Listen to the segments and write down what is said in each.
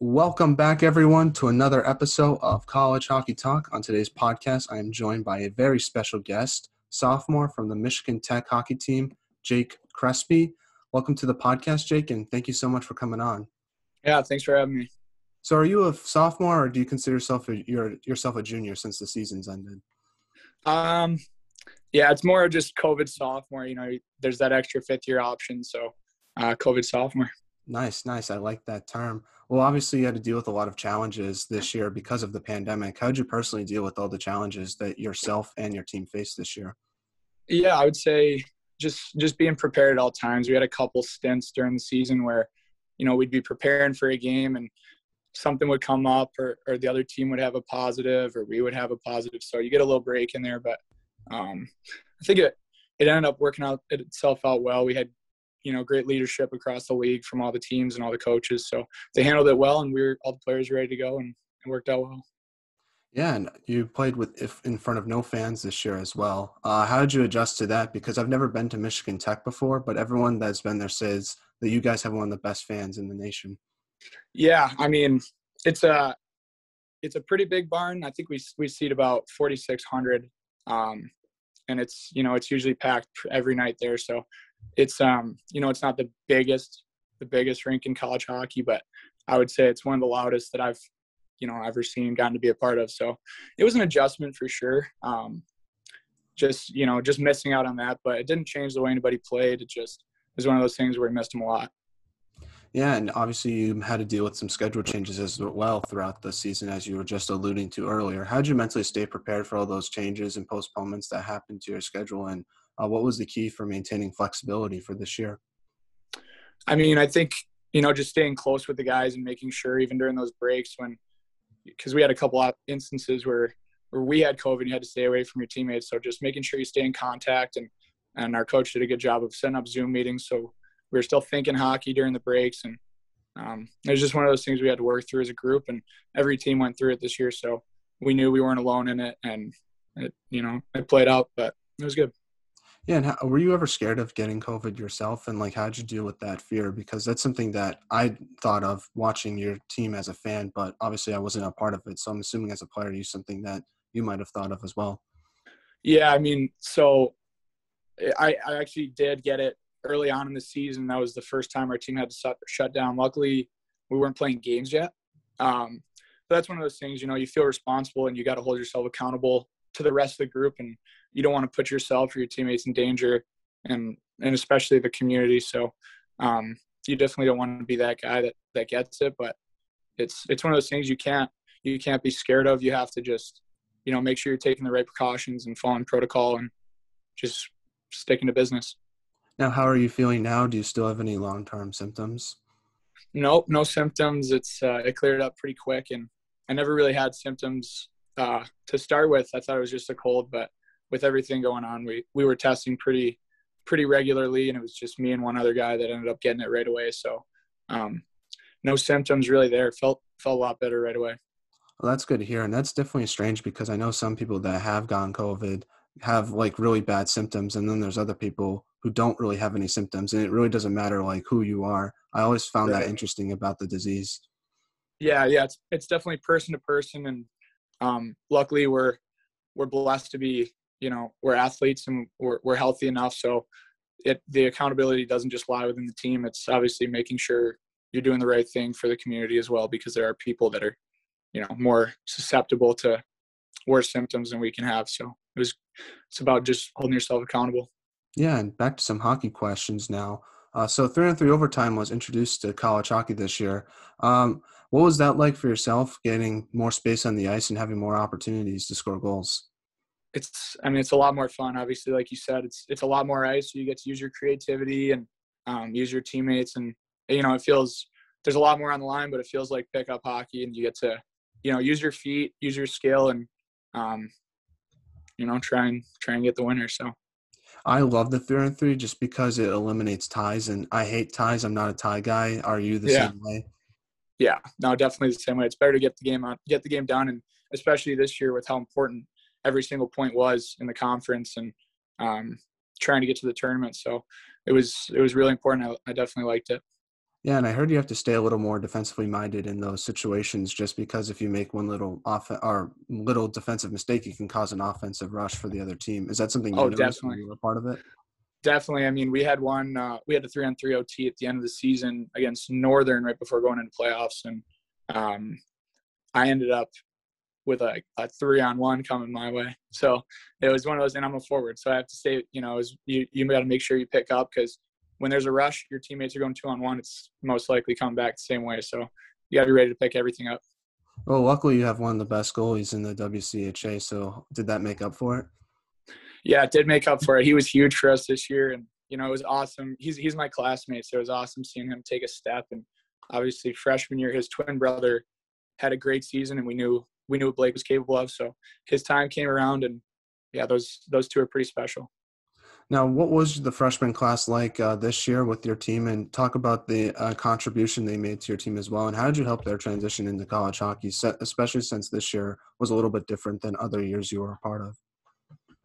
Welcome back, everyone, to another episode of College Hockey Talk. On today's podcast, I am joined by a very special guest, sophomore from the Michigan Tech hockey team, Jake Crespi. Welcome to the podcast, Jake, and thank you so much for coming on. Yeah, thanks for having me. So, are you a sophomore, or do you consider yourself a, yourself a junior since the season's ended? Um, yeah, it's more of just COVID sophomore. You know, there's that extra fifth year option, so uh, COVID sophomore. Nice, nice. I like that term. Well, obviously, you had to deal with a lot of challenges this year because of the pandemic. How did you personally deal with all the challenges that yourself and your team faced this year? Yeah, I would say just just being prepared at all times. We had a couple stints during the season where, you know, we'd be preparing for a game and something would come up, or or the other team would have a positive, or we would have a positive. So you get a little break in there, but um, I think it it ended up working out itself out well. We had you know great leadership across the league from all the teams and all the coaches. So they handled it well, and we were all the players ready to go, and it worked out well. Yeah, and you played with if in front of no fans this year as well. Uh, how did you adjust to that? Because I've never been to Michigan Tech before, but everyone that's been there says that you guys have one of the best fans in the nation. Yeah, I mean it's a it's a pretty big barn. I think we we seat about forty six hundred, um, and it's you know it's usually packed every night there. So it's um you know it's not the biggest the biggest rink in college hockey, but I would say it's one of the loudest that I've you know ever seen gotten to be a part of. So it was an adjustment for sure. Um, just you know just missing out on that, but it didn't change the way anybody played. It just was one of those things where we missed them a lot. Yeah, and obviously you had to deal with some schedule changes as well throughout the season, as you were just alluding to earlier. How did you mentally stay prepared for all those changes and postponements that happened to your schedule, and uh, what was the key for maintaining flexibility for this year? I mean, I think you know just staying close with the guys and making sure even during those breaks when because we had a couple of instances where where we had COVID, you had to stay away from your teammates. So just making sure you stay in contact and and our coach did a good job of setting up Zoom meetings so we were still thinking hockey during the breaks, and um, it was just one of those things we had to work through as a group. And every team went through it this year, so we knew we weren't alone in it, and it, you know, it played out, but it was good. Yeah, and how, were you ever scared of getting COVID yourself? And like, how'd you deal with that fear? Because that's something that I thought of watching your team as a fan, but obviously I wasn't a part of it. So I'm assuming as a player, you something that you might have thought of as well. Yeah, I mean, so I, I actually did get it early on in the season. That was the first time our team had to shut down. Luckily, we weren't playing games yet. Um, but that's one of those things, you know, you feel responsible and you got to hold yourself accountable to the rest of the group, and you don't want to put yourself or your teammates in danger, and and especially the community. So um, you definitely don't want to be that guy that that gets it. But it's it's one of those things you can't you can't be scared of. You have to just you know make sure you're taking the right precautions and following protocol and just sticking to business. Now, how are you feeling now? Do you still have any long-term symptoms? Nope, no symptoms. It's uh, it cleared up pretty quick, and I never really had symptoms uh, to start with. I thought it was just a cold, but with everything going on, we we were testing pretty pretty regularly, and it was just me and one other guy that ended up getting it right away. So, um, no symptoms really there. Felt felt a lot better right away. Well, that's good to hear, and that's definitely strange because I know some people that have gone COVID have like really bad symptoms, and then there's other people who don't really have any symptoms and it really doesn't matter like who you are i always found right. that interesting about the disease yeah yeah it's, it's definitely person to person and um, luckily we're we're blessed to be you know we're athletes and we're, we're healthy enough so it the accountability doesn't just lie within the team it's obviously making sure you're doing the right thing for the community as well because there are people that are you know more susceptible to worse symptoms than we can have so it was it's about just holding yourself accountable yeah, and back to some hockey questions now. Uh, so three on three overtime was introduced to college hockey this year. Um, what was that like for yourself, getting more space on the ice and having more opportunities to score goals? It's, I mean, it's a lot more fun. Obviously, like you said, it's it's a lot more ice. So you get to use your creativity and um, use your teammates, and you know, it feels there's a lot more on the line, but it feels like pickup hockey, and you get to, you know, use your feet, use your skill, and um, you know, try and try and get the winner. So I love the three on three just because it eliminates ties, and I hate ties. I'm not a tie guy. Are you the yeah. same way? Yeah, no, definitely the same way. It's better to get the game on, get the game done, and especially this year with how important every single point was in the conference and um, trying to get to the tournament. So it was it was really important. I, I definitely liked it. Yeah, and I heard you have to stay a little more defensively minded in those situations, just because if you make one little off or little defensive mistake, you can cause an offensive rush for the other team. Is that something you oh, noticed definitely. when you were part of it? Definitely. I mean, we had one. Uh, we had a three on three OT at the end of the season against Northern right before going into playoffs, and um, I ended up with a, a three on one coming my way. So it was one of those, and I'm a forward, so I have to stay. You know, was, you you got to make sure you pick up because when there's a rush, your teammates are going two on one. It's most likely coming back the same way. So you got to be ready to pick everything up. Well, luckily you have one of the best goalies in the WCHA. So did that make up for it? Yeah, it did make up for it. He was huge for us this year, and you know it was awesome. He's he's my classmate, so it was awesome seeing him take a step. And obviously freshman year, his twin brother had a great season, and we knew we knew what Blake was capable of. So his time came around, and yeah, those those two are pretty special. Now, what was the freshman class like uh, this year with your team, and talk about the uh, contribution they made to your team as well, and how did you help their transition into college hockey, especially since this year was a little bit different than other years you were a part of?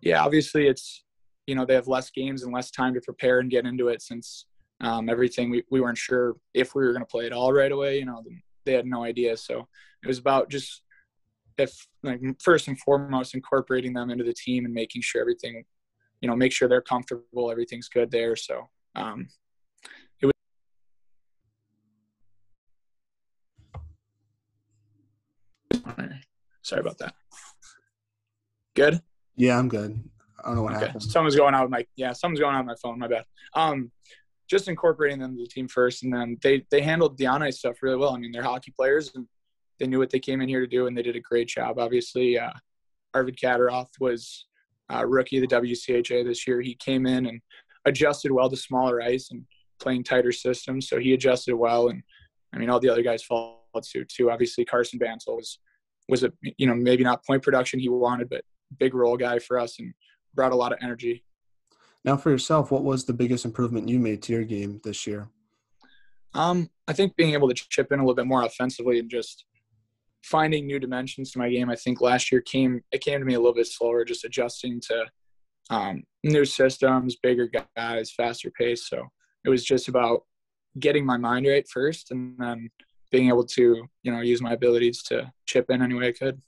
Yeah, obviously it's you know they have less games and less time to prepare and get into it since um, everything we, we weren't sure if we were going to play it all right away. You know, they had no idea, so it was about just if like first and foremost incorporating them into the team and making sure everything you know make sure they're comfortable everything's good there. So um it was sorry about that. Good yeah i'm good i don't know what okay. happened someone's going out with my yeah someone's going on with my phone my bad um just incorporating them to the team first and then they they handled the on ice stuff really well i mean they're hockey players and they knew what they came in here to do and they did a great job obviously uh arvid Caderoth was uh, rookie of the WCHA this year. He came in and adjusted well to smaller ice and playing tighter systems. So he adjusted well, and I mean all the other guys followed suit too. Obviously Carson Bansel was was a you know maybe not point production he wanted, but big role guy for us and brought a lot of energy. Now for yourself, what was the biggest improvement you made to your game this year? Um, I think being able to chip in a little bit more offensively and just finding new dimensions to my game. I think last year came it came to me a little bit slower, just adjusting to um, new systems, bigger guys, faster pace. So it was just about getting my mind right first, and then being able to you know use my abilities to chip in any way I could.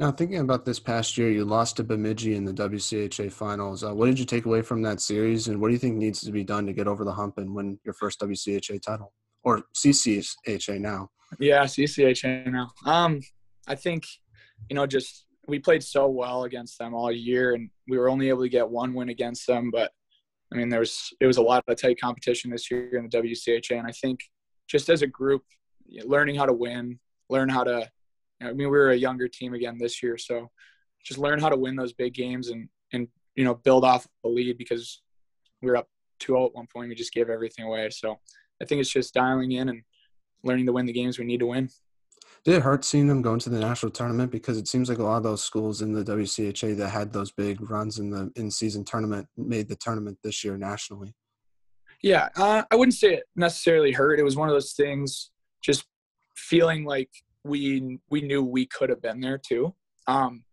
Now, thinking about this past year, you lost to Bemidji in the WCHA finals. Uh, what did you take away from that series, and what do you think needs to be done to get over the hump and win your first WCHA title or CCHA now? Yeah, CCHA now. Um, I think, you know, just we played so well against them all year, and we were only able to get one win against them. But I mean, there was it was a lot of tight competition this year in the WCHA, and I think just as a group, learning how to win, learn how to. I mean, we were a younger team again this year, so just learn how to win those big games and and you know build off a lead because we were up 2-0 at one point. We just gave everything away. So I think it's just dialing in and learning to win the games we need to win. Did it hurt seeing them go into the national tournament because it seems like a lot of those schools in the WCHA that had those big runs in the in-season tournament made the tournament this year nationally? Yeah, uh, I wouldn't say it necessarily hurt. It was one of those things, just feeling like we we knew we could have been there too. Um,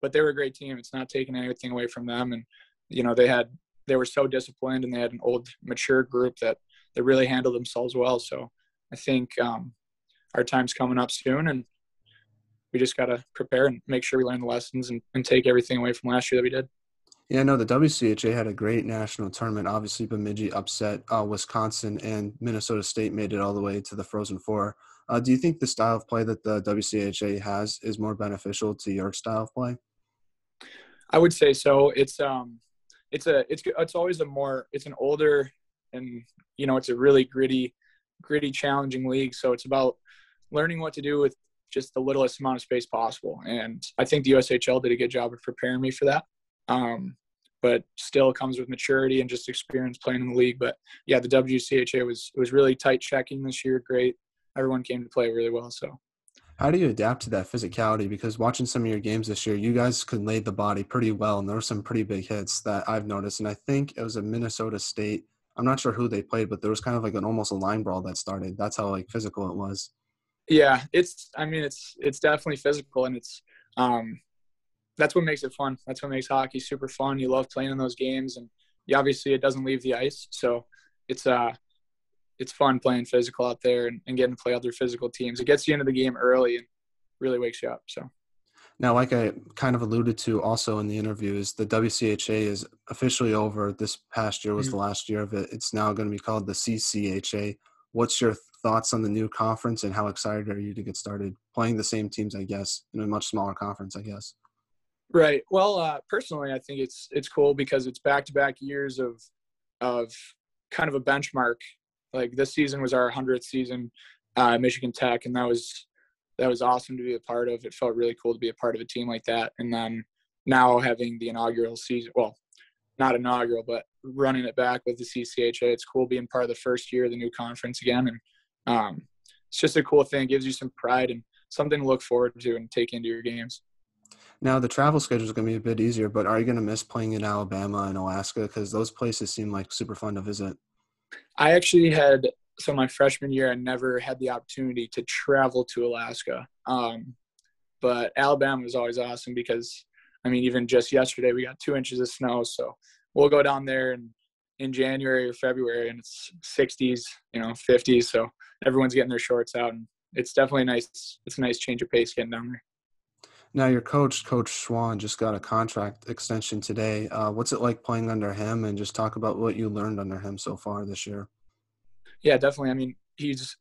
but they were a great team. It's not taking anything away from them, and you know they had they were so disciplined and they had an old mature group that that really handled themselves well. So I think um, our time's coming up soon, and we just got to prepare and make sure we learn the lessons and, and take everything away from last year that we did. Yeah, no, the WCHA had a great national tournament. Obviously, Bemidji upset uh, Wisconsin, and Minnesota State made it all the way to the Frozen Four. Uh, do you think the style of play that the WCHA has is more beneficial to your style of play? I would say so. It's um, it's a it's it's always a more it's an older and you know it's a really gritty gritty, challenging league. So it's about learning what to do with just the littlest amount of space possible. And I think the USHL did a good job of preparing me for that. Um, but still comes with maturity and just experience playing in the league. But yeah, the WCHA was was really tight checking this year. Great, everyone came to play really well. So. How do you adapt to that physicality? Because watching some of your games this year, you guys could lay the body pretty well, and there were some pretty big hits that I've noticed. And I think it was a Minnesota State I'm not sure who they played, but there was kind of like an almost a line brawl that started. That's how like physical it was. Yeah, it's. I mean, it's it's definitely physical, and it's um, that's what makes it fun. That's what makes hockey super fun. You love playing in those games, and you, obviously it doesn't leave the ice, so it's uh, it's fun playing physical out there and, and getting to play other physical teams. It gets you into the game early and really wakes you up. So. Now, like I kind of alluded to also in the interview, is the WCHA is officially over. This past year was mm-hmm. the last year of it. It's now going to be called the CCHA. What's your thoughts on the new conference and how excited are you to get started playing the same teams, I guess, in a much smaller conference, I guess? Right. Well, uh, personally, I think it's it's cool because it's back to back years of of kind of a benchmark. Like this season was our hundredth season, Michigan Tech, and that was that was awesome to be a part of. It felt really cool to be a part of a team like that. And then now having the inaugural season, well, not inaugural, but running it back with the CCHA, it's cool being part of the first year of the new conference again. And um, it's just a cool thing. It gives you some pride and something to look forward to and take into your games. Now the travel schedule is going to be a bit easier, but are you going to miss playing in Alabama and Alaska because those places seem like super fun to visit? I actually had so my freshman year, I never had the opportunity to travel to Alaska. Um, but Alabama was always awesome because, I mean, even just yesterday we got two inches of snow. So we'll go down there in January or February and it's 60s, you know, 50s. So everyone's getting their shorts out and it's definitely nice. It's a nice change of pace getting down there. Now, your coach, Coach Shawhan, just got a contract extension today. Uh, what's it like playing under him? And just talk about what you learned under him so far this year. Yeah, definitely. I mean, he's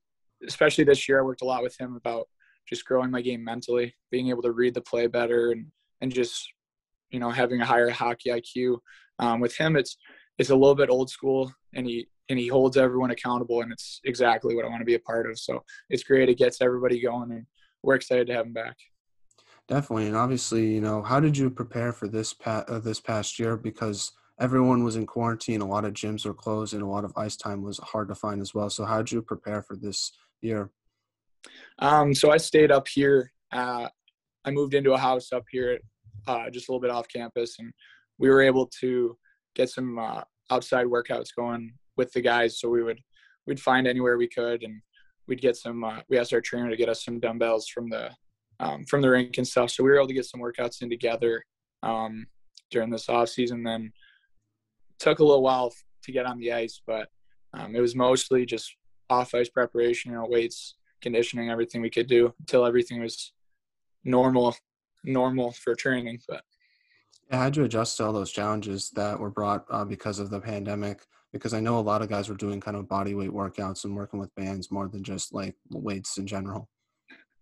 especially this year. I worked a lot with him about just growing my game mentally, being able to read the play better, and and just you know having a higher hockey IQ. Um, with him, it's it's a little bit old school, and he and he holds everyone accountable, and it's exactly what I want to be a part of. So it's great. It gets everybody going, and we're excited to have him back. Definitely, and obviously, you know, how did you prepare for this pa- uh, this past year? Because everyone was in quarantine. A lot of gyms were closed, and a lot of ice time was hard to find as well. So, how did you prepare for this year? Um, so I stayed up here. Uh, I moved into a house up here, uh, just a little bit off campus, and we were able to get some uh, outside workouts going with the guys. So we would we'd find anywhere we could, and we'd get some. Uh, we asked our trainer to get us some dumbbells from the um, from the rink and stuff. So we were able to get some workouts in together um, during this off season. Then took a little while to get on the ice, but um, it was mostly just off ice preparation, you know, weights, conditioning, everything we could do until everything was normal, normal for training. But yeah, how'd you adjust to all those challenges that were brought uh, because of the pandemic? Because I know a lot of guys were doing kind of body weight workouts and working with bands more than just like weights in general.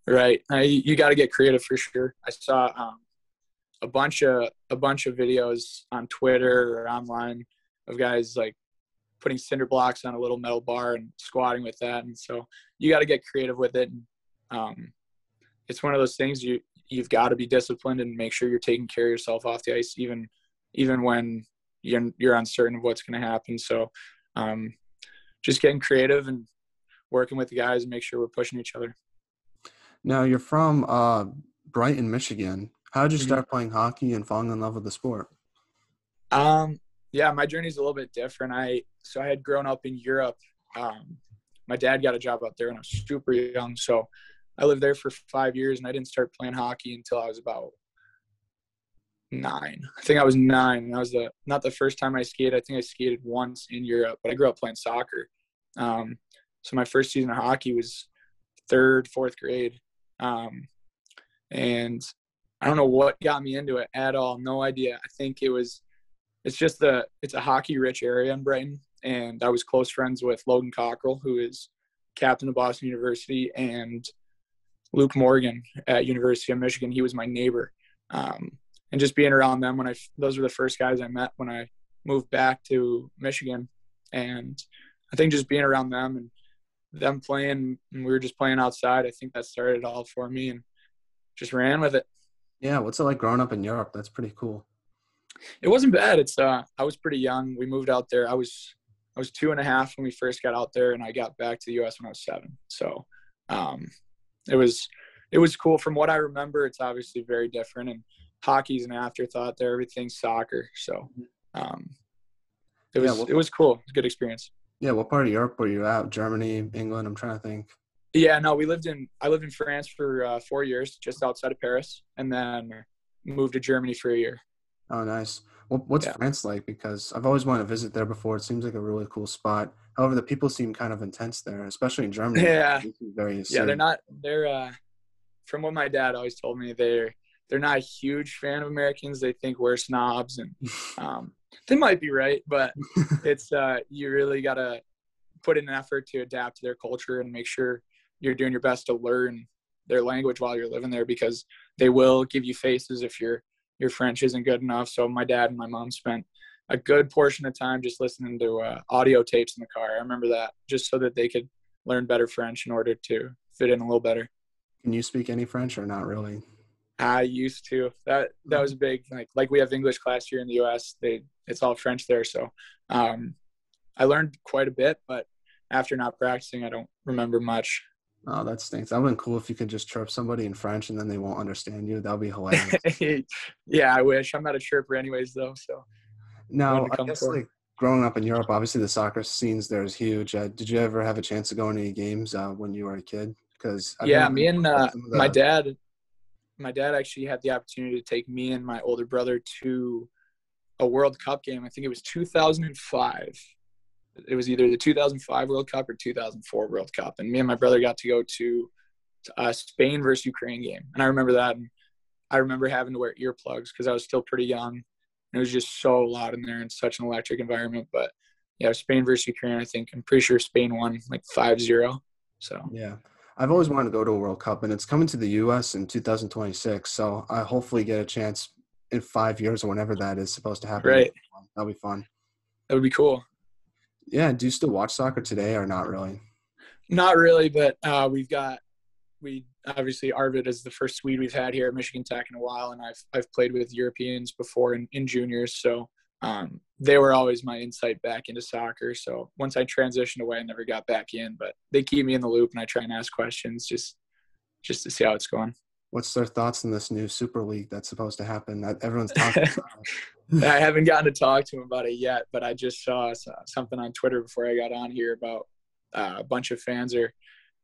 Right, I, you got to get creative for sure. I saw um, a bunch of a bunch of videos on Twitter or online of guys like putting cinder blocks on a little metal bar and squatting with that. And so you got to get creative with it. Um, it's one of those things you you've got to be disciplined and make sure you're taking care of yourself off the ice, even even when you're you're uncertain of what's going to happen. So um, just getting creative and working with the guys and make sure we're pushing each other. Now you're from uh, Brighton, Michigan. How did you mm-hmm. start mm-hmm. playing hockey and falling in love with the sport? Um, yeah, my journey is a little bit different. I so I had grown up in Europe. Um, my dad got a job out there when I was super young, so I lived there for five years, and I didn't start playing hockey until I was about nine. I think I was nine. That was the not the first time I skated. I think I skated once in Europe, but I grew up playing soccer. Um, so my first season of hockey was third, fourth grade, um, and I don't know what got me into it at all. No idea. I think it was it's just the it's a hockey rich area in Brighton, and I was close friends with Logan Cockerill, who is captain of Boston University, and Luke Morgan at University of Michigan. He was my neighbor, um, and just being around them when I those were the first guys I met when I moved back to Michigan, and I think just being around them and them playing, and we were just playing outside. I think that started it all for me, and just ran with it. Yeah, what's it like growing up in Europe? That's pretty cool. It wasn't bad. It's uh, I was pretty young. We moved out there. I was I was two and a half when we first got out there, and I got back to the U.S. when I was seven. So, um, it was it was cool. From what I remember, it's obviously very different, and hockey's an afterthought there. Everything's soccer. So, um, it was yeah, well, it was cool. It was a good experience. Yeah, what part of Europe were you at? Germany, England? I'm trying to think. Yeah, no, we lived in I lived in France for uh, four years, just outside of Paris, and then moved to Germany for a year. Oh, nice. What, what's Yeah. France like? Because I've always wanted to visit there before. It seems like a really cool spot. However, the people seem kind of intense there, especially in Germany. Yeah. Very Yeah, they're not. They're uh, from what my dad always told me, they're they're not a huge fan of Americans. They think we're snobs, and um, they might be right, but it's uh, you really gotta put in an effort to adapt to their culture and make sure you're doing your best to learn their language while you're living there because they will give you faces if your your French isn't good enough. So my dad and my mom spent a good portion of time just listening to uh, audio tapes in the car. I remember that just so that they could learn better French in order to fit in a little better. Can you speak any French or not really? I used to. That that was big. Like like we have English class here in the U.S. They it's all French there, so um, I learned quite a bit. But after not practicing, I don't remember much. Oh, that stinks. That would been cool if you could just chirp somebody in French and then they won't understand you. That would be hilarious. yeah, I wish. I'm not a chirper anyways, though. So now, Wouldn't I guess like growing up in Europe, obviously the soccer scenes there is huge. Uh, did you ever have a chance to go to any games uh, when you were a kid? Because yeah, me and uh, my dad, my dad actually had the opportunity to take me and my older brother to a World Cup game. I think it was 2005. It was either the 2005 World Cup or 2004 World Cup, and me and my brother got to go to a uh, Spain versus Ukraine game. And I remember that, and I remember having to wear earplugs because I was still pretty young. It was just so loud in there and such an electric environment. But yeah, Spain versus Ukraine. I think I'm pretty sure Spain won like 5-0. So Yeah. I've always wanted to go to a World Cup, and it's coming to the U.S. in 2026. So I hopefully get a chance in five years or whenever that is supposed to happen. Right. That'll be fun. that would be cool. Yeah. Do you still watch soccer today or not really? Not really, but uh, we've got we obviously Arvid is the first Swede we've had here at Michigan Tech in a while, and I've I've played with Europeans before in, in juniors, so um, they were always my insight back into soccer. So once I transitioned away, I never got back in, but they keep me in the loop, and I try and ask questions just just to see how it's going. What's their thoughts on this new Super League that's supposed to happen? That everyone's talking about. I haven't gotten to talk to him about it yet, but I just saw something on Twitter before I got on here about uh, a bunch of fans are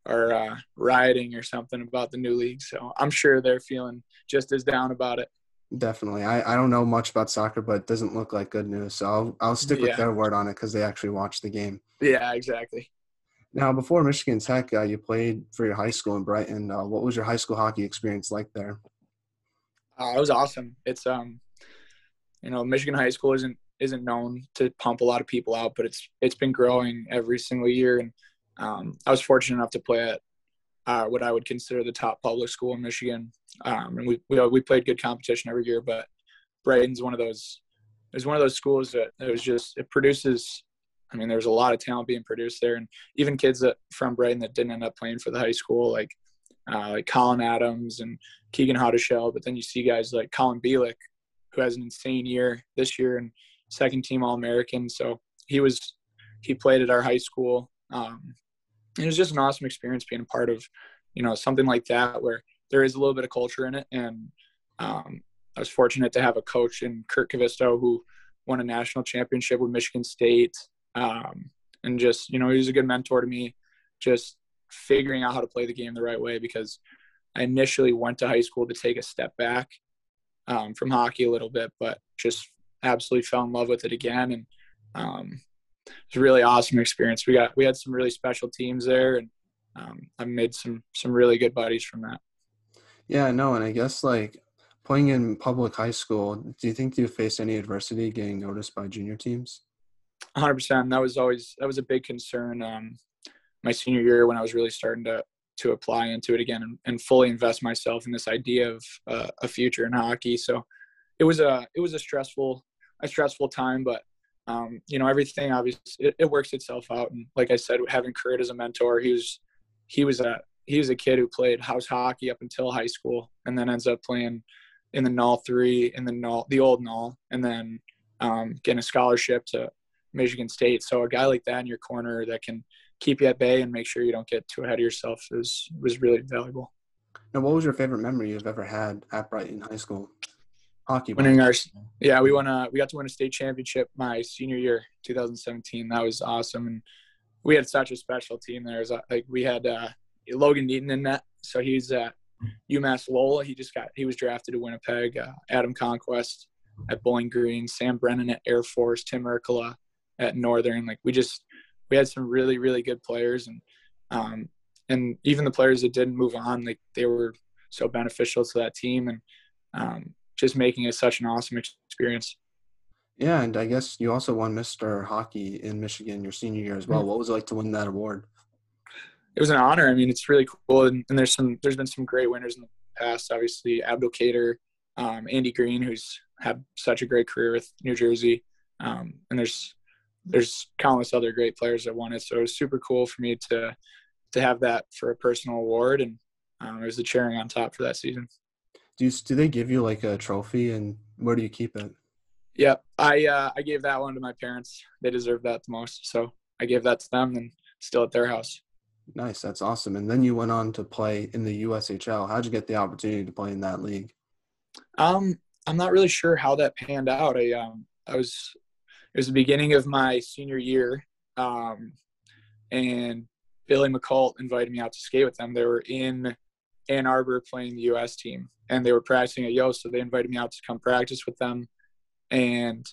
are uh, rioting or something about the new league. So I'm sure they're feeling just as down about it. Definitely. I, I don't know much about soccer, but it doesn't look like good news. So I'll, I'll stick with Yeah. their word on it because they actually watched the game. Yeah, exactly. Now, before Michigan Tech, uh, you played for your high school in Brighton. Uh, what was your high school hockey experience like there? Uh, it was awesome. It's um, you know, Michigan high school isn't isn't known to pump a lot of people out, but it's it's been growing every single year, and um, I was fortunate enough to play at uh, what I would consider the top public school in Michigan, um, and we we we played good competition every year. But Brighton's one of those. Was one of those schools that it was just it produces. I mean, there's a lot of talent being produced there, and even kids that from Brighton that didn't end up playing for the high school, like uh, like Colin Adams and Keegan Hoddeshell. But then you see guys like Colin Bilek, who has an insane year this year and second team All American. So he was he played at our high school. Um, it was just an awesome experience being a part of, you know, something like that where there is a little bit of culture in it. And um, I was fortunate to have a coach in Kurt Kivisto who won a national championship with Michigan State. Um, and just, you know, he was a good mentor to me, just figuring out how to play the game the right way because I initially went to high school to take a step back um, from hockey a little bit, but just absolutely fell in love with it again. And um, it was a really awesome experience. We got we had some really special teams there, and um, I made some some really good buddies from that. Yeah, no, and I guess like playing in public high school, do you think you faced any adversity getting noticed by junior teams? 100. percent That was always that was a big concern. Um, my senior year when I was really starting to to apply into it again and, and fully invest myself in this idea of uh, a future in hockey. So it was a it was a stressful a stressful time, but um, you know everything obviously it, it works itself out. And like I said, having Kurt as a mentor, he was he was a he was a kid who played house hockey up until high school, and then ends up playing in the Null three in the Null the old Null, and then um, getting a scholarship to Michigan State. So a guy like that in your corner that can keep you at bay and make sure you don't get too ahead of yourself is was really valuable. Now, what was your favorite memory you've ever had at Brighton High School? Hockey. Winning our yeah, we won a we got to win a state championship my senior year, 2017. That was awesome, and we had such a special team there. Was, uh, like we had uh, Logan Neaton in that, so he's at UMass Lowell. He just got he was drafted to Winnipeg. Uh, Adam Conquest at Bowling Green, Sam Brennan at Air Force, Tim Merkala at Northern. Like we just we had some really really good players, and um, and even the players that didn't move on, like they were so beneficial to that team, and um, just making it such an awesome experience. Yeah, and I guess you also won Mr. Hockey in Michigan your senior year as well. Mm-hmm. What was it like to win that award? It was an honor. I mean, it's really cool, and, and there's some there's been some great winners in the past. Obviously, Abdelkader, um, Andy Greene, who's had such a great career with New Jersey, um, and there's there's countless other great players that won it. So it was super cool for me to to have that for a personal award, and um, it was the cherry on top for that season. Do you, do they give you like a trophy, and where do you keep it? Yep, I uh, I gave that one to my parents. They deserve that the most, so I gave that to them, and still at their house. Nice, that's awesome. And then you went on to play in the USHL. How'd you get the opportunity to play in that league? Um, I'm not really sure how that panned out. I um, I was it was the beginning of my senior year, um, and Billy Muckalt invited me out to skate with them. They were in Ann Arbor playing the U.S. team, and they were practicing at Yost, so they invited me out to come practice with them. And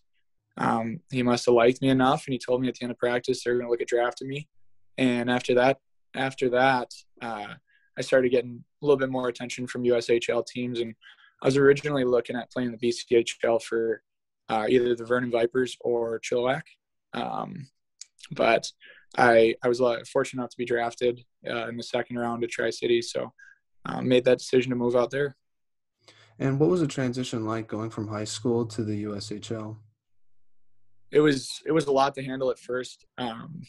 um, he must have liked me enough, and he told me at the end of practice they're going to look at drafting me. And after that, after that, uh, I started getting a little bit more attention from USHL teams, and I was originally looking at playing the BCHL for uh, either the Vernon Vipers or Chilliwack. Um, but I I was fortunate enough to be drafted uh, in the second round to Tri City, so um, made that decision to move out there. And what was the transition like going from high school to the USHL? It was it was a lot to handle at first. Um,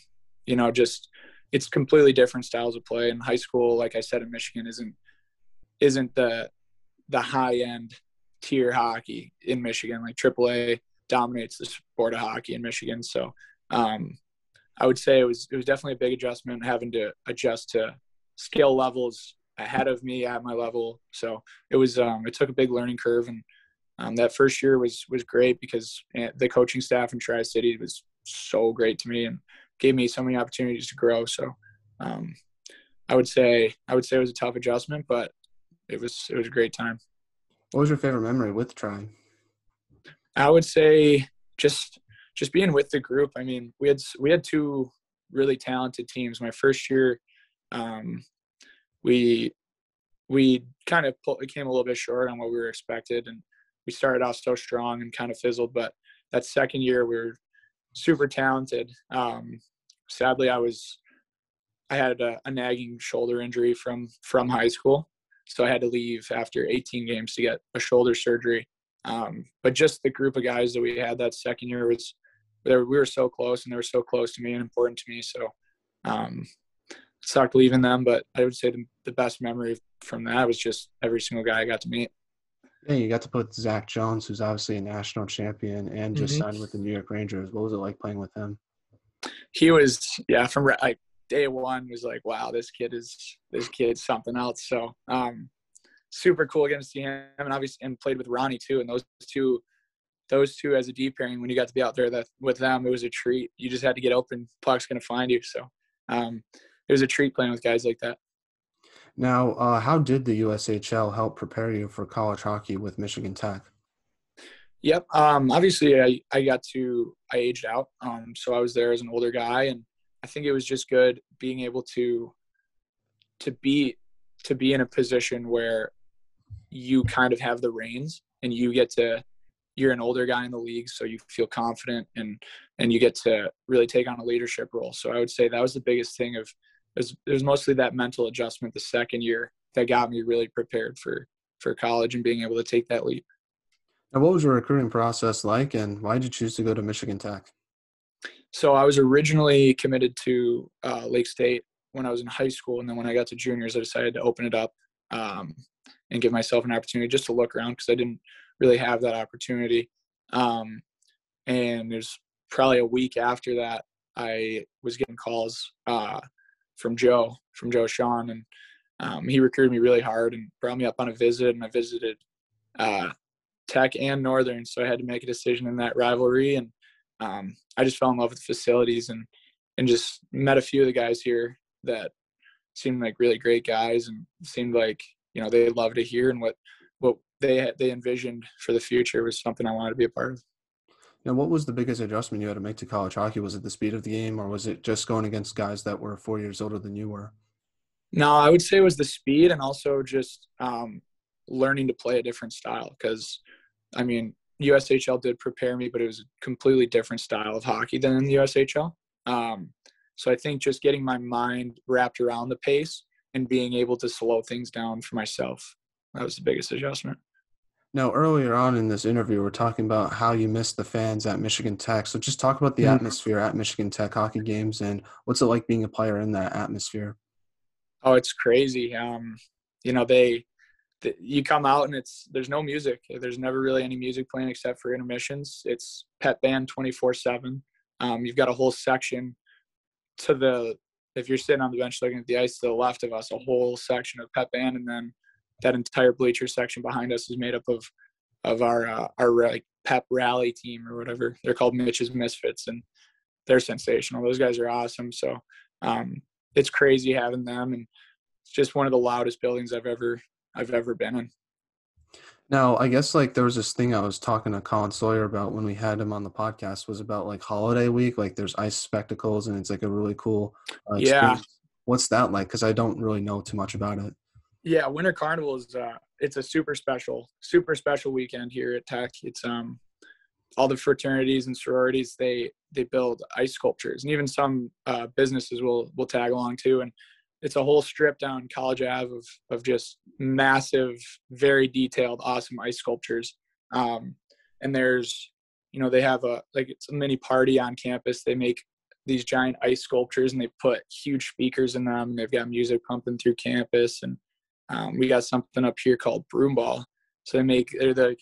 you know, just it's completely different styles of play. And high school, like I said, in Michigan, isn't isn't the the high end tier hockey in Michigan. Like AAA dominates the sport of hockey in Michigan. So um, I would say it was it was definitely a big adjustment having to adjust to skill levels ahead of me at my level. So it was um, it took a big learning curve, and um, that first year was was great because eh, the coaching staff in Tri City was so great to me and gave me so many opportunities to grow. So um, I would say I would say it was a tough adjustment, but it was it was a great time. What was your favorite memory with Tri? I would say just just being with the group. I mean, we had we had two really talented teams. My first year, um, we we kind of came a little bit short on what we were expected, and we started off so strong and kind of fizzled. But that second year, we were super talented. Um, sadly, I was I had a, a nagging shoulder injury from from high school, so I had to leave after 18 games to get a shoulder surgery. Um, but just the group of guys that we had that second year was we were so close and they were so close to me and important to me. So um, sucked leaving them, but I would say the, the, best memory from that was just every single guy I got to meet. Yeah, you got to put Zach Jones, who's obviously a national champion and just mm-hmm. signed with the New York Rangers. What was it like playing with him? He was, yeah, from like day one was like, wow, this kid is this kid's something else. So um, super cool getting to see him, and obviously and played with Ronnie too. And those two, those two as a D pairing, when you got to be out there that, with them, it was a treat. You just had to get open. Puck's gonna find you. So um, it was a treat playing with guys like that. Now, uh, how did the USHL help prepare you for college hockey with Michigan Tech? Yep. Um, obviously, I, I got to I aged out, um, so I was there as an older guy, and I think it was just good being able to to be to be in a position where you kind of have the reins and you get to you're an older guy in the league so you feel confident and and you get to really take on a leadership role so i would say that was the biggest thing of it was, it was mostly that mental adjustment the second year that got me really prepared for for college and being able to take that leap now what was your recruiting process like and why did you choose to go to michigan tech so I was originally committed to uh, Lake State when I was in high school, and then when I got to juniors, I decided to open it up um, and give myself an opportunity just to look around because I didn't really have that opportunity. Um, and it was probably a week after that I was getting calls uh, from Joe, from Joe Shawhan, and um, he recruited me really hard and brought me up on a visit, and I visited uh, Tech and Northern, so I had to make a decision in that rivalry, and um, I just fell in love with the facilities and and just met a few of the guys here that seemed like really great guys and seemed like you know they loved it here and what what they they envisioned for the future was something I wanted to be a part of. Now, what was the biggest adjustment you had to make to college hockey? Was it the speed of the game, or was it just going against guys that were four years older than you were? No, I would say it was the speed and also just um, learning to play a different style. Because, I mean, USHL did prepare me, but it was a completely different style of hockey than in the USHL. Um, so I think just getting my mind wrapped around the pace and being able to slow things down for myself that was the biggest adjustment. Now, earlier on in this interview, we're talking about how you missed the fans at Michigan Tech. So, just talk about the mm-hmm. atmosphere at Michigan Tech hockey games and what's it like being a player in that atmosphere. Oh, it's crazy. Um, you know, they, they, you come out and it's there's no music. There's never really any music playing except for intermissions. It's pep band 24 seven. Um, you've got a whole section to the if you're sitting on the bench looking at the ice to the left of us, a whole section of pep band, and then that entire bleacher section behind us is made up of of our uh, our like pep rally team or whatever they're called Mitch's Misfits, and they're sensational. Those guys are awesome. So um, it's crazy having them, and it's just one of the loudest buildings I've ever I've ever been in. Now, I guess like there was this thing I was talking to Colin Swoyer about when we had him on the podcast was about like holiday week. Like there's ice spectacles and it's like a really cool. Uh, yeah. What's that like? Because I don't really know too much about it. Yeah, Winter Carnival is uh, it's a super special, super special weekend here at Tech. It's um all the fraternities and sororities they they build ice sculptures, and even some uh, businesses will will tag along too. And it's a whole strip down College Ave of of just massive, very detailed, awesome ice sculptures. Um, and there's you know they have a like it's a mini party on campus. They make these giant ice sculptures and they put huge speakers in them. And They've got music pumping through campus and um, we got something up here called broomball. So they make they're the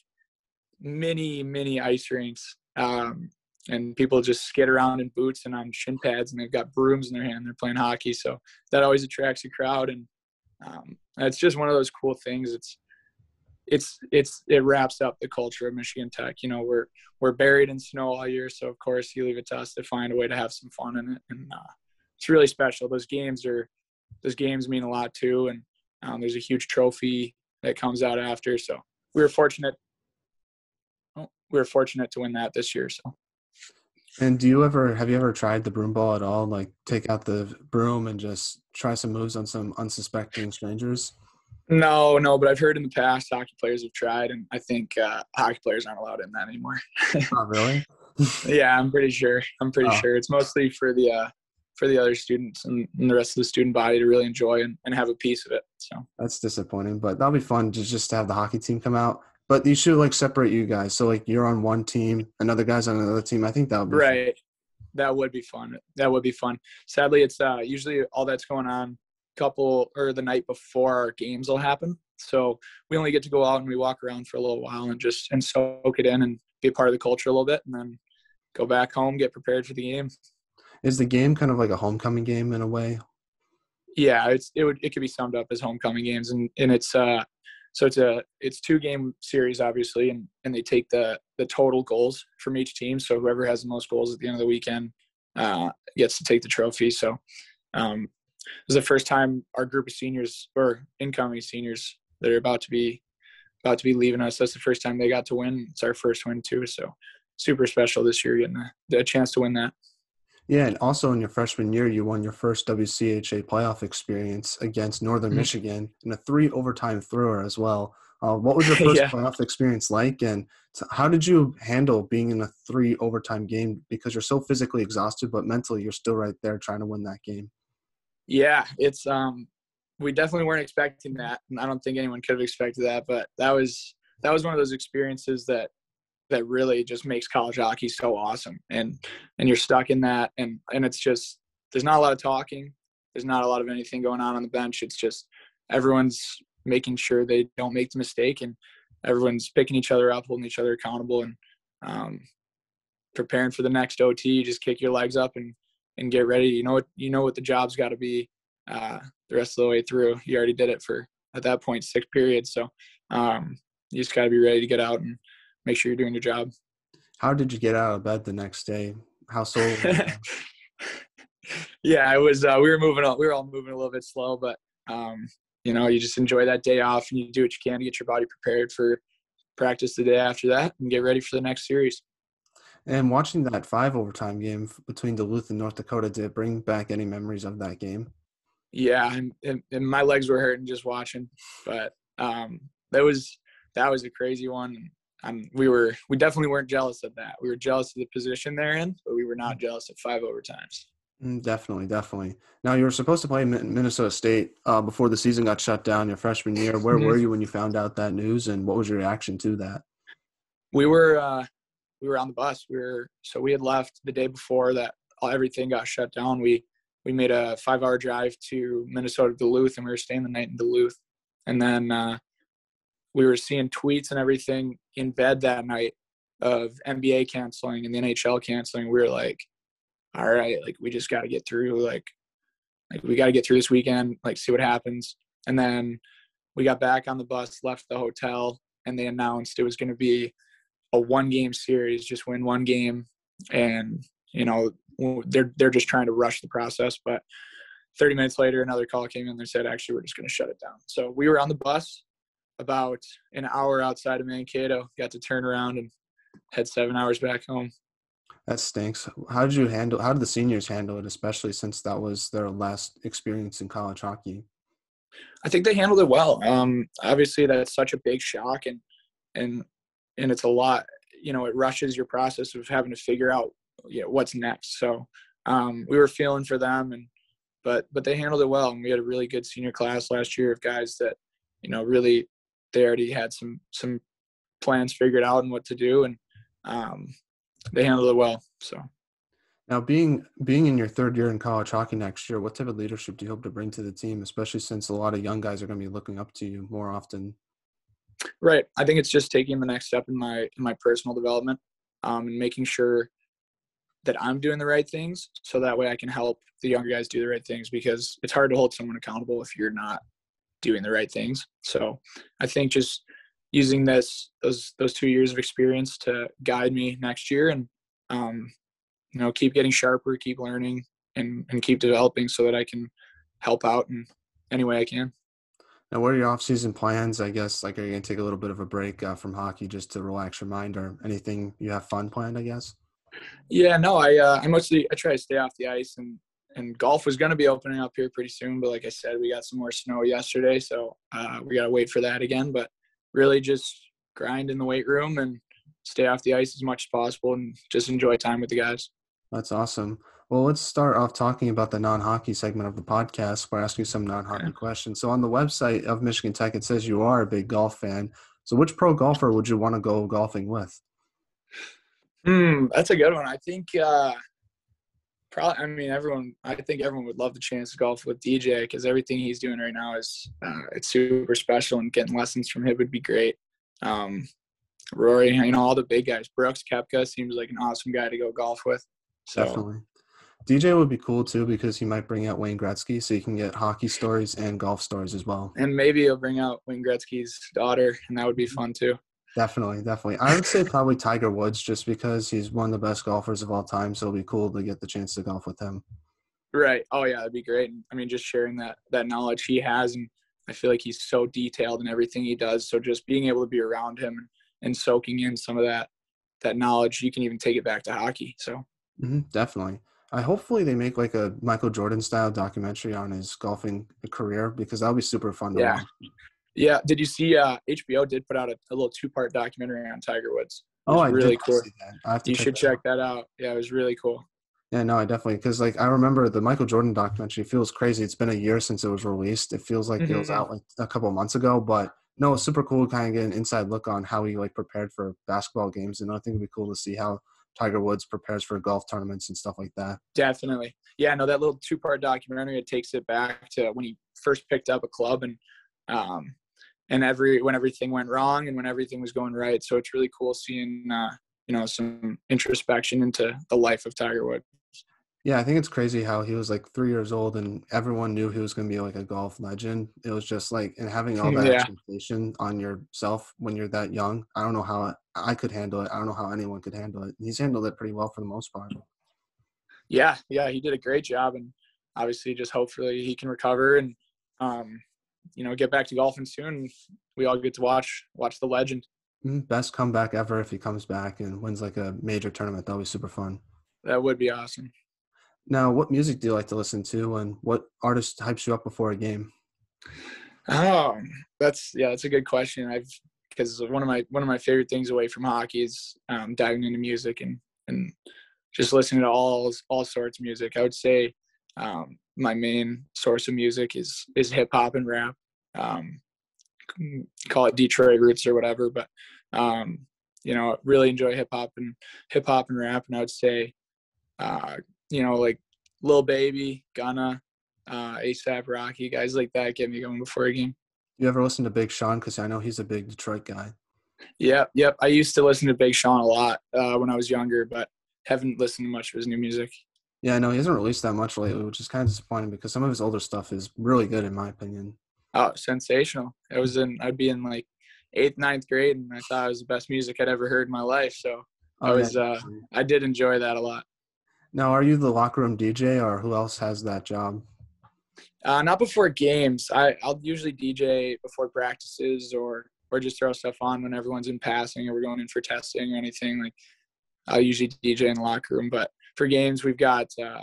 mini mini ice rinks, um, and people just skid around in boots and on shin pads, and they've got brooms in their hand. They're playing hockey, so that always attracts a crowd, and um, it's just one of those cool things. It's it's it's it wraps up the culture of Michigan Tech. You know, we're we're buried in snow all year, so of course you leave it to us to find a way to have some fun in it, and uh, it's really special. Those games are those games mean a lot too, and um, there's a huge trophy that comes out after. So we were fortunate. Well, we were fortunate to win that this year. So. And do you ever have you ever tried the broom ball at all? Like take out the broom and just try some moves on some unsuspecting strangers? No, no, but I've heard in the past hockey players have tried, and I think uh, hockey players aren't allowed in that anymore. oh, really? yeah, I'm pretty sure. I'm pretty oh. sure it's mostly for the uh, for the other students and, and, the rest of the student body to really enjoy and, and have a piece of it. So that's disappointing, but that'll be fun to just to have the hockey team come out. But you should like separate you guys. So like you're on one team, another guy's on another team. I think that would be right. Fun. That would be fun. That would be fun. Sadly, it's uh, usually all that's going on couple or the night before our games will happen. So we only get to go out and we walk around for a little while and just and soak it in and be a part of the culture a little bit, and then go back home, get prepared for the game is the game kind of like a homecoming game in a way? Yeah, it's it would it could be summed up as homecoming games, and and it's uh so it's a it's two game series obviously, and and they take the the total goals from each team. So whoever has the most goals at the end of the weekend uh, gets to take the trophy. So um, this is the first time our group of seniors or incoming seniors that are about to be about to be leaving us. That's the first time they got to win. It's our first win too. So super special this year getting a, a chance to win that. Yeah, and also in your freshman year, you won your first WCHA playoff experience against Northern mm-hmm. Michigan in a three overtime thrower as well. Uh, what was your first yeah. playoff experience like, and how did you handle being in a three overtime game because you're so physically exhausted, but mentally you're still right there trying to win that game? Yeah, it's um, we definitely weren't expecting that, and I don't think anyone could have expected that. But that was that was one of those experiences that that really just makes college hockey so awesome. And and you're stuck in that and and it's just there's not a lot of talking. There's not a lot of anything going on on the bench. It's just everyone's making sure they don't make the mistake and everyone's picking each other up holding each other accountable and um, preparing for the next ot you just kick your legs up and and get ready. You know what you know what the job's got to be uh, the rest of the way through. You already did it for at that point six periods. So um, you just got to be ready to get out and make sure you're doing your job. How did you get out of bed the next day? How sore? yeah, I was. Uh, we were moving. We were all moving a little bit slow, but um, you know, you just enjoy that day off and you do what you can to get your body prepared for practice the day after that and get ready for the next series. And watching that five overtime game between Duluth and North Dakota, did it bring back any memories of that game? Yeah, and, and, and my legs were hurting just watching, but um, that was that was a crazy one. Um, we were we definitely weren't jealous of that. We were jealous of the position they're in, but we were not jealous of five overtimes. Mm, definitely, definitely. Now you were supposed to play Minnesota State uh, before the season got shut down your freshman year. Where mm-hmm. were you when you found out that news, and what was your reaction to that? We were uh, we were on the bus. We were so we had left the day before that everything got shut down. We we made a five hour drive to Minnesota Duluth, and we were staying the night in Duluth. And then uh, we were seeing tweets and everything in bed that night of NBA canceling and the NHL canceling. We were like, all right, like we just got to get through, like, like we got to get through this weekend, like see what happens. And then we got back on the bus, left the hotel, and they announced it was going to be a one game series, just win one game, and you know they're they're just trying to rush the process. But 30 minutes later, another call came in. They said, actually, we're just going to shut it down. So we were on the bus about an hour outside of Mankato. Got to turn around and head seven hours back home. That stinks. How did you handle? How did the seniors handle it, especially since that was their last experience in college hockey? I think they handled it well. Um, obviously, that's such a big shock, and and and it's a lot. You know, it rushes your process of having to figure out you know, what's next. So um, we were feeling for them, and but but they handled it well, and we had a really good senior class last year of guys that you know really they already had some some plans figured out and what to do, and um, they handled it well. So. Now, being being in your third year in college hockey next year, what type of leadership do you hope to bring to the team, especially since a lot of young guys are going to be looking up to you more often? Right. I think it's just taking the next step in my in my personal development um, and making sure that I'm doing the right things, so that way I can help the younger guys do the right things. Because it's hard to hold someone accountable if you're not doing the right things. So I think just using this those those two years of experience to guide me next year and um, you know keep getting sharper keep learning and and keep developing so that i can help out in any way i can. Now what are your off-season plans i guess? Like are you going to take a little bit of a break uh, from hockey just to relax your mind or anything you have fun planned i guess? Yeah no i uh, i mostly i try to stay off the ice and and golf was going to be opening up here pretty soon but like i said we got some more snow yesterday so uh, we got to wait for that again but really just grind in the weight room and stay off the ice as much as possible and just enjoy time with the guys that's awesome. Well, let's start off talking about the non-hockey segment of the podcast. We're asking some non-hockey yeah. questions. So on the website of Michigan Tech, it says you are a big golf fan. So which pro golfer would you want to go golfing with? Hmm, that's a good one. I think uh, probably. I mean, everyone. I think everyone would love the chance to golf with DJ because everything he's doing right now is uh, it's super special, and getting lessons from him would be great. Um, Rory, you know, all the big guys. Brooks Koepka seems like an awesome guy to go golf with. So. Definitely. DJ would be cool too because he might bring out Wayne Gretzky, so you can get hockey stories and golf stories as well. And maybe he'll bring out Wayne Gretzky's daughter, and that would be fun too. Definitely, definitely. I would say probably Tiger Woods, just because he's one of the best golfers of all time. So it'll be cool to get the chance to golf with him. Right. Oh yeah, that'd be great. I mean, just sharing that that knowledge he has, and I feel like he's so detailed in everything he does. So just being able to be around him and soaking in some of that that knowledge, you can even take it back to hockey. So Mm-hmm, definitely. I hopefully they make like a Michael Jordan style documentary on his golfing career because that would be super fun to yeah. watch. Yeah. Did you see uh, HBO did put out a, a little two part documentary on Tiger Woods? oh, I really cool. you should check that out. Yeah, it was really cool. Yeah, no, I definitely because like I remember the Michael Jordan documentary feels crazy. It's been a year since it was released. It feels like mm-hmm. it was mm-hmm. out like a couple months ago, but no, it's super cool to kind of get an inside look on how he like prepared for basketball games, and I think it'd be cool to see how Tiger Woods prepares for golf tournaments and stuff like that. Definitely. Yeah, no, that little two part documentary it takes it back to when he first picked up a club and um and every when everything went wrong and when everything was going right. So it's really cool seeing uh, you know, some introspection into the life of Tiger Woods. Yeah, I think it's crazy how he was like three years old and everyone knew he was going to be like a golf legend. It was just like, and having all that yeah. expectation on yourself when you're that young, I don't know how I could handle it. I don't know how anyone could handle it. He's handled it pretty well for the most part. Yeah, yeah, he did a great job. And obviously, just hopefully he can recover and, um, you know, get back to golfing soon. We all get to watch watch the legend. Mm, Best comeback ever if he comes back and wins like a major tournament. That'll be super fun. That would be awesome. Now, what music do you like to listen to, and what artist hypes you up before a game? Um, that's yeah, that's a good question. I've because one of my one of my favorite things away from hockey is um, diving into music and and just listening to all all sorts of music. I would say um, my main source of music is is hip hop and rap. Um, call it Detroit roots or whatever, but um, you know, really enjoy hip hop and hip hop and rap. And I would say, uh, you know, like Lil Baby, Gunna, uh, ASAP Rocky, guys like that get me going before a game. You ever listen to Big Sean? Because I know he's a big Detroit guy. Yep, yep. I used to listen to Big Sean a lot uh, when I was younger, but haven't listened to much of his new music. Yeah, I know he hasn't released that much lately, which is kind of disappointing because some of his older stuff is really good in my opinion. Oh, sensational! I was in, I'd be in like eighth, ninth grade, and I thought it was the best music I'd ever heard in my life. So I was, uh, I did enjoy that a lot. Now, are you the locker room DJ, or who else has that job? Uh, not before games. I I'll usually DJ before practices or or just throw stuff on when everyone's in passing or we're going in for testing or anything. Like I'll usually DJ in the locker room, but for games we've got uh,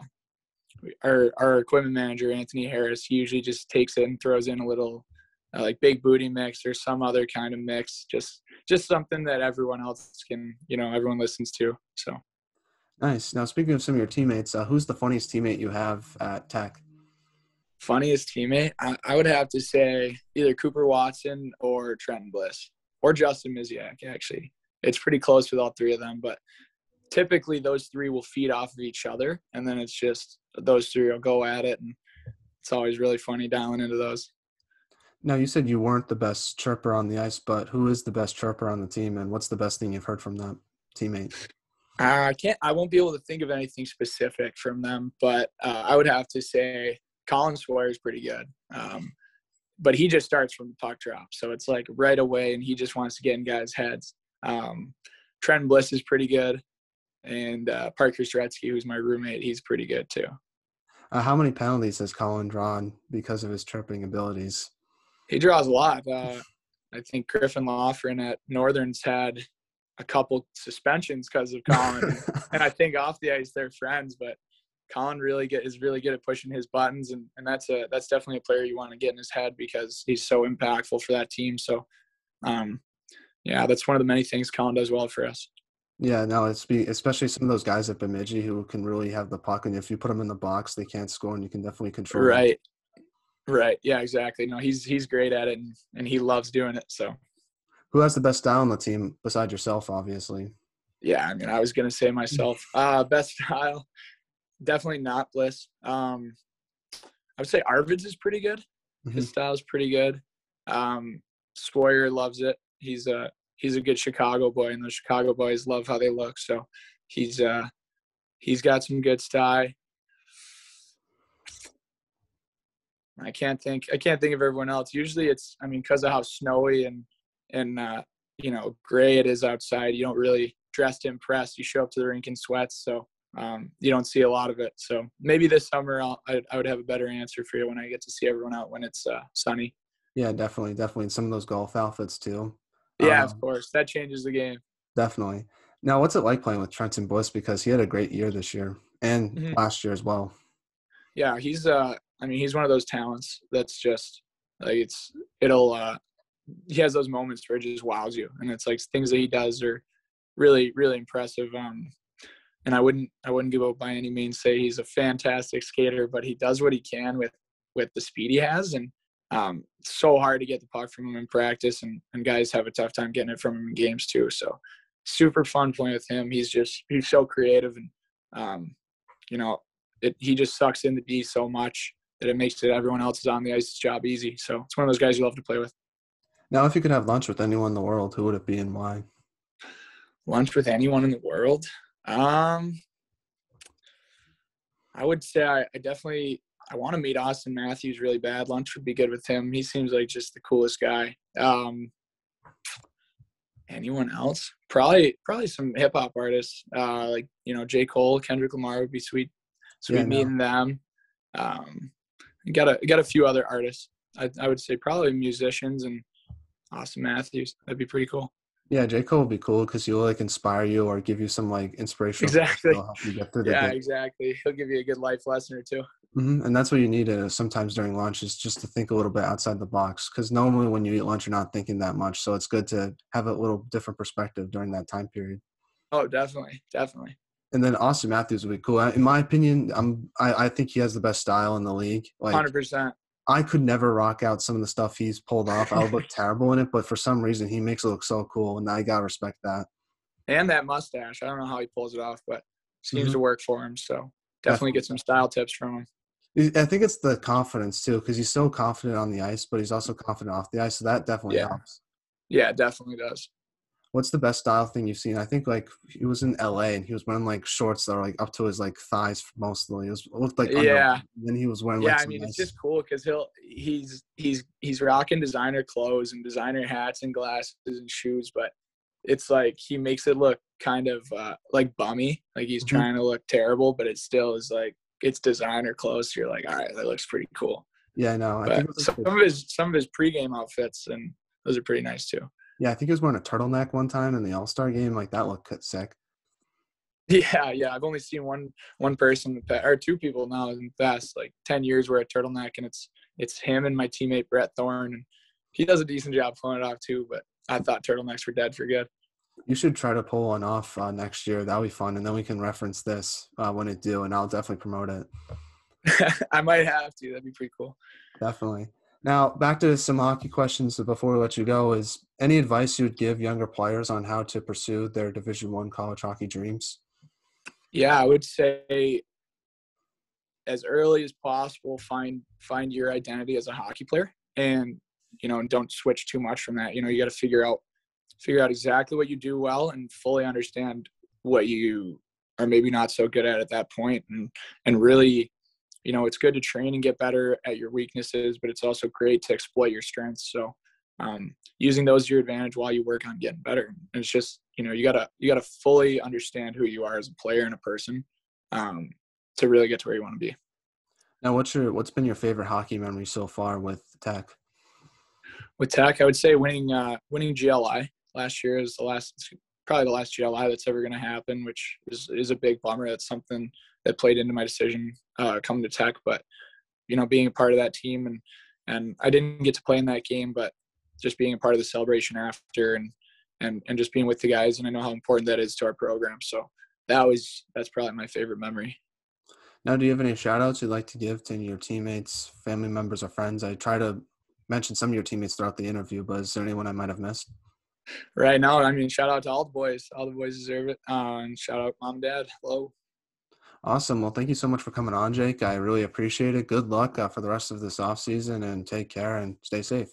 our our equipment manager Anthony Harris. He usually just takes it and throws in a little uh, like big booty mix or some other kind of mix. Just just something that everyone else can you know everyone listens to. So nice. Now speaking of some of your teammates, uh, who's the funniest teammate you have at Tech? Funniest teammate, I, I would have to say either Cooper Watson or Trenton Bliss or Justin Misiak. Actually, it's pretty close with all three of them, but typically those three will feed off of each other, and then it's just those three will go at it, and it's always really funny dialing into those. Now you said you weren't the best chirper on the ice, but who is the best chirper on the team, and what's the best thing you've heard from that teammate? Uh, I can't. I won't be able to think of anything specific from them, but uh, I would have to say Colin Swoyer is pretty good. Um, but he just starts from the puck drop. So it's like right away, and he just wants to get in guys' heads. Um, Trent Bliss is pretty good. And uh, Parker Saretsky, who's my roommate, he's pretty good too. Uh, how many penalties has Colin drawn because of his tripping abilities? He draws a lot. Uh, I think Griffin Loughran at Northern's had a couple suspensions because of Colin. and I think off the ice they're friends, but Colin really get is really good at pushing his buttons, and, and that's a that's definitely a player you want to get in his head because he's so impactful for that team. So, um, yeah, that's one of the many things Colin does well for us. Yeah, no, it's be especially some of those guys at Bemidji who can really have the puck, and if you put them in the box, they can't score, and you can definitely control. Right, them. right, yeah, exactly. No, he's he's great at it, and, and he loves doing it. So, who has the best style on the team besides yourself, obviously? Yeah, I mean, I was gonna say myself. Uh, best style definitely not Bliss. Um, I would say Arvids is pretty good. Mm-hmm. His style is pretty good. Um, Swoyer loves it. He's a he's a good Chicago boy, and the Chicago boys love how they look. So he's uh he's got some good style. I can't think I can't think of everyone else. Usually it's I mean because of how snowy and and uh, you know gray it is outside. You don't really dress to impress. You show up to the rink in sweats. So um, you don't see a lot of it. So maybe this summer I'll, I, I would have a better answer for you when I get to see everyone out when it's uh, sunny. Yeah, definitely, definitely. And some of those golf outfits too. Yeah, um, of course. That changes the game. Definitely. Now, what's it like playing with Trenton Bliss? Because he had a great year this year and mm-hmm. last year as well. Yeah, he's. Uh, I mean, he's one of those talents that's just like it's. It'll. Uh, he has those moments where it just wows you, and it's like things that he does are really, really impressive. Um, and I wouldn't I wouldn't give up by any means say he's a fantastic skater, but he does what he can with with the speed he has, and um, so hard to get the puck from him in practice, and, and guys have a tough time getting it from him in games too. So super fun playing with him. He's just he's so creative, and um, you know it, he just sucks in the D so much that it makes it everyone else's on the ice's job easy. So it's one of those guys you love to play with. Now, if you could have lunch with anyone in the world, who would it be and why? Lunch with anyone in the world? Um, I would say I, I definitely I want to meet Auston Matthews really bad. Lunch would be good with him. He seems like just the coolest guy. Um, anyone else? Probably probably some hip hop artists uh, like you know J Cole, Kendrick Lamar would be sweet. Sweet yeah, meeting no. them. Um, got a got a few other artists. I, I would say probably musicians and Auston Matthews. That'd be pretty cool. Yeah, J Cole will be cool because he'll like inspire you or give you some like inspirational. Exactly. Help you get through the Yeah, day. exactly. He'll give you a good life lesson or two. Hmm And that's what you need uh, sometimes during lunch is just to think a little bit outside the box. Because normally when you eat lunch, you're not thinking that much. So it's good to have a little different perspective during that time period. Oh, definitely, definitely. And then Auston Matthews would be cool. In my opinion, I'm I, I think he has the best style in the league. Like Hundred percent. I could never rock out some of the stuff he's pulled off. I would look terrible in it, but for some reason he makes it look so cool, and I gotta respect that. And that mustache. I don't know how he pulls it off, but seems Mhm. to work for him. So definitely get some style tips from him. I think it's the confidence too, because he's so confident on the ice, but he's also confident off the ice. So that definitely Yeah. helps. Yeah, it definitely does. What's the best style thing you've seen? I think like he was in LA and he was wearing like shorts that are like up to his like thighs mostly. It, was, it looked like. Yeah. Then he was wearing Yeah, like I mean nice, it's just cool because he'll he's he's he's rocking designer clothes and designer hats and glasses and shoes, but it's like he makes it look kind of uh, like bummy, like he's Mhm. trying to look terrible, but it still is like it's designer clothes. You're like, all right, that looks pretty cool. yeah, no, I think some like, of his some of his pregame outfits and those are pretty nice too. yeah, I think he was wearing a turtleneck one time in the All Star game. Like that looked sick. Yeah, yeah. I've only seen one one person in the pa- or two people now in the past like ten years wear a turtleneck, and it's it's him and my teammate Brett Thorne, and he does a decent job pulling it off too. But I thought turtlenecks were dead for good. You should try to pull one off uh, next year. That'll be fun, and then we can reference this uh, when it do, and I'll definitely promote it. I might have to. That'd be pretty cool. Definitely. Now back to some hockey questions before we let you go. Is any advice you would give younger players on how to pursue their Division One college hockey dreams? Yeah, I would say as early as possible find find your identity as a hockey player and you know don't switch too much from that. You know, you got to figure out figure out exactly what you do well and fully understand what you are maybe not so good at at that point. And and really you know it's good to train and get better at your weaknesses but it's also great to exploit your strengths. So um, using those to your advantage while you work on getting better. And it's just you know you gotta you gotta fully understand who you are as a player and a person um, to really get to where you want to be. Now, what's your what's been your favorite hockey memory so far with Tech? with tech i would say winning uh, winning GLI last year is the last probably the last GLI that's ever going to happen which is, is a big bummer that's something that played into my decision uh, coming to tech but you know being a part of that team and and i didn't get to play in that game but just being a part of the celebration after and and and just being with the guys and i know how important that is to our program so that was that's probably my favorite memory Now, do you have any shout outs you'd like to give to your teammates, family members, or friends? I try to mention some of your teammates throughout the interview, but is there anyone I might have missed? Right now i mean shout out to all the boys all the boys deserve it uh, and shout out mom dad hello Awesome. Well, thank you so much for coming on, Jake. I really appreciate it. Good luck uh, for the rest of this off season, and take care and stay safe.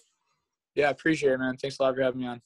yeah appreciate it man thanks a lot for having me on